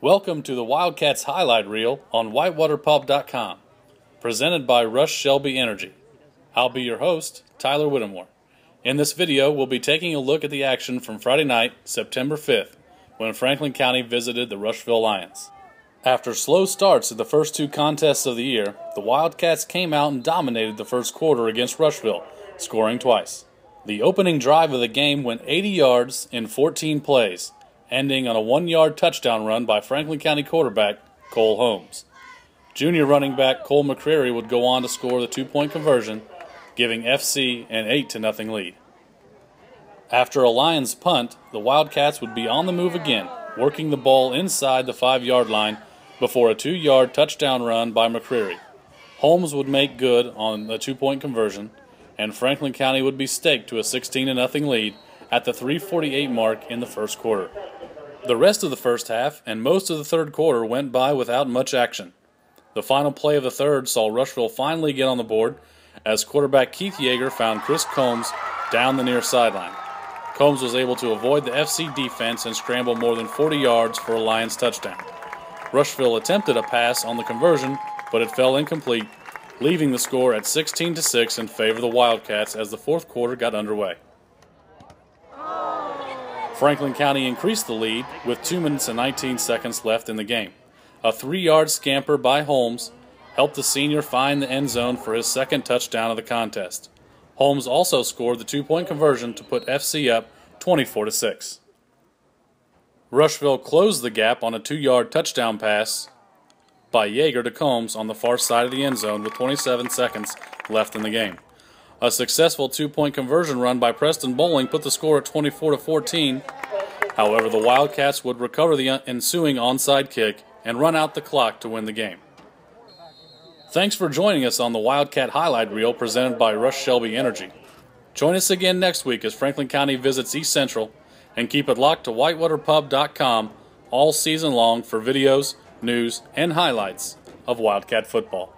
Welcome to the Wildcats highlight reel on whitewaterpub.com, presented by Rush Shelby Energy. I'll be your host, Tyler Whittemore. In this video, we'll be taking a look at the action from Friday night, September 5th, when Franklin County visited the Rushville Lions. After slow starts in the first two contests of the year, the Wildcats came out and dominated the first quarter against Rushville, scoring twice. The opening drive of the game went 80 yards in 14 plays, ending on a one yard touchdown run by Franklin County quarterback Cole Holmes. Junior running back Cole McCreary would go on to score the two point conversion, giving FC an 8 0 lead. After a Lions punt, the Wildcats would be on the move again, working the ball inside the five yard line before a two yard touchdown run by McCreary. Holmes would make good on the two point conversion, and Franklin County would be staked to a 16 0 lead at the 348 mark in the first quarter. The rest of the first half and most of the third quarter went by without much action. The final play of the third saw Rushville finally get on the board as quarterback Keith Yeager found Chris Combs down the near sideline. Combs was able to avoid the FC defense and scramble more than 40 yards for a Lions touchdown. Rushville attempted a pass on the conversion, but it fell incomplete, leaving the score at 16 to 6 in favor of the Wildcats as the fourth quarter got underway. Franklin County increased the lead with 2 minutes and 19 seconds left in the game. A three yard scamper by Holmes helped the senior find the end zone for his second touchdown of the contest. Holmes also scored the two point conversion to put FC up 24 6. Rushville closed the gap on a two yard touchdown pass by Jaeger to Combs on the far side of the end zone with 27 seconds left in the game. A successful two-point conversion run by Preston Bowling put the score at 24 to 14. However, the Wildcats would recover the ensuing onside kick and run out the clock to win the game. Thanks for joining us on the Wildcat Highlight Reel presented by Rush Shelby Energy. Join us again next week as Franklin County visits East Central and keep it locked to whitewaterpub.com all season long for videos, news, and highlights of Wildcat football.